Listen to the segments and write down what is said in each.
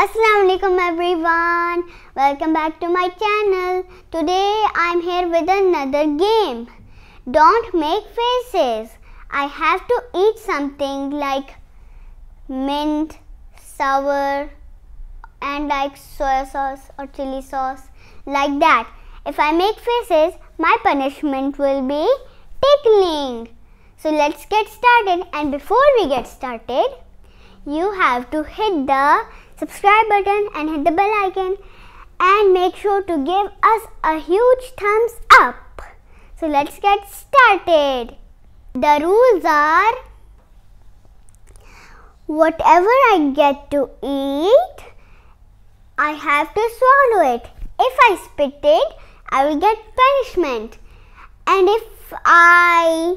Assalamu alaikum everyone. Welcome back to my channel. Today I'm here with another game. Don't make faces. I have to eat something like mint, sour, and like soy sauce or chili sauce, like that. If I make faces, my punishment will be tickling. So let's get started. And before we get started, you have to hit the subscribe button and hit the bell icon and make sure to give us a huge thumbs up. So let's get started. The rules are whatever I get to eat, I have to swallow it. If I spit it, I will get punishment. And if I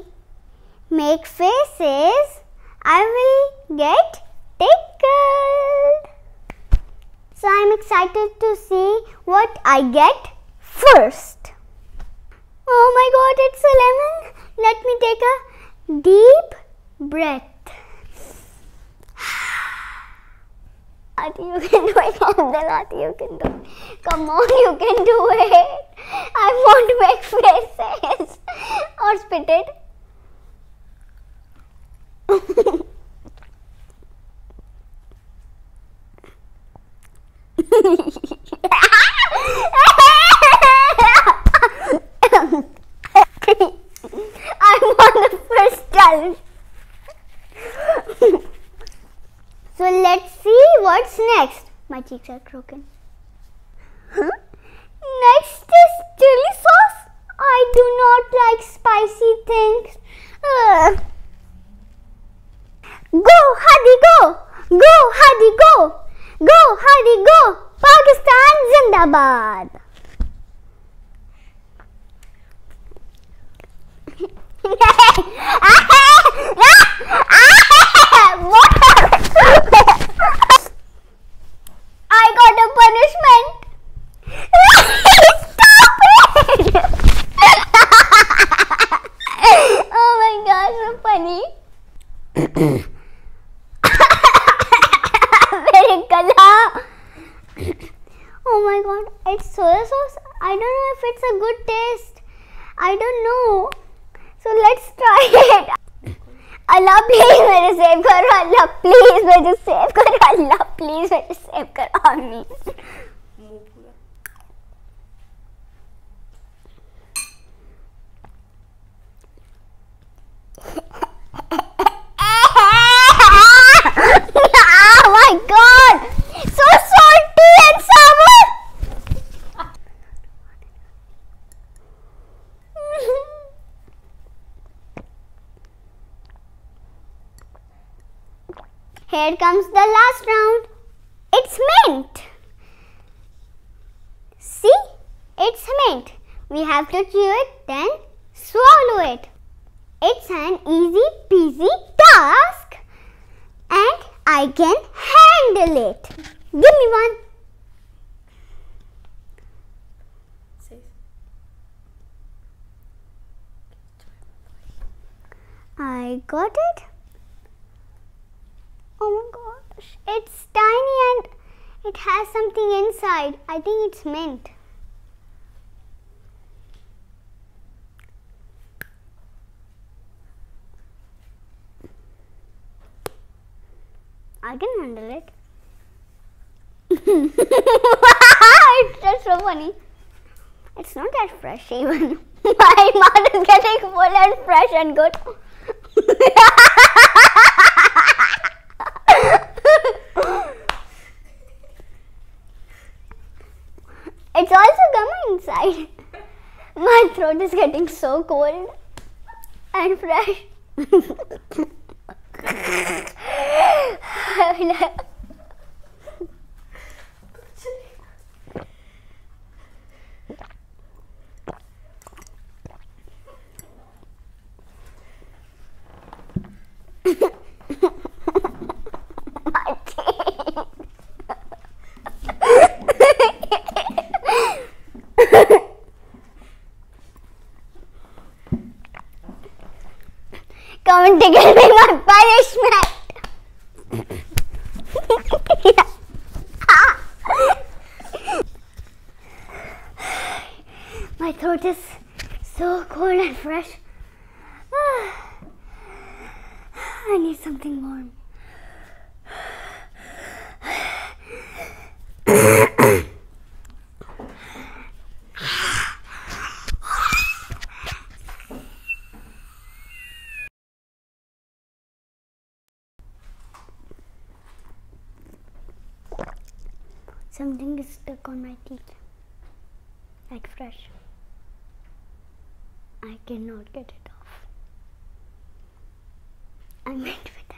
make faces, I will get tickled. So I'm excited to see what I get first. Oh my god, it's a lemon. Let me take a deep breath. Ati, you can do it, Abdul. you can do it. Come on, you can do it. I won't make faces or spit it. I won the first challenge. so let's see what's next. My cheeks are crooked. Huh? Next is chili sauce. I do not like spicy things. Ugh. Go, Hadi, go! Go, Hadi, go! Go, Hadi, go! Pakistan Zindabad! I got a punishment. Stop it! oh my gosh, so funny. Very color. oh my god, it's soya sauce. I don't know if it's a good taste. I don't know. So let's try it. Allah please मेरे save करो Allah please मेरे save करो Allah please मेरे save करो आमीन Here comes the last round. It's mint. See? It's mint. We have to chew it, then swallow it. It's an easy peasy task and I can handle it. Give me one. I got it. Oh my gosh, it's tiny and it has something inside. I think it's mint. I can handle it. it's just so funny. It's not that fresh even. My mouth is getting full and fresh and good. it's also coming inside. My throat is getting so cold and fresh. Come and give me my punishment. my throat is so cold and fresh. I need something warm. Something is stuck on my teeth. Like fresh. I cannot get it off. I met with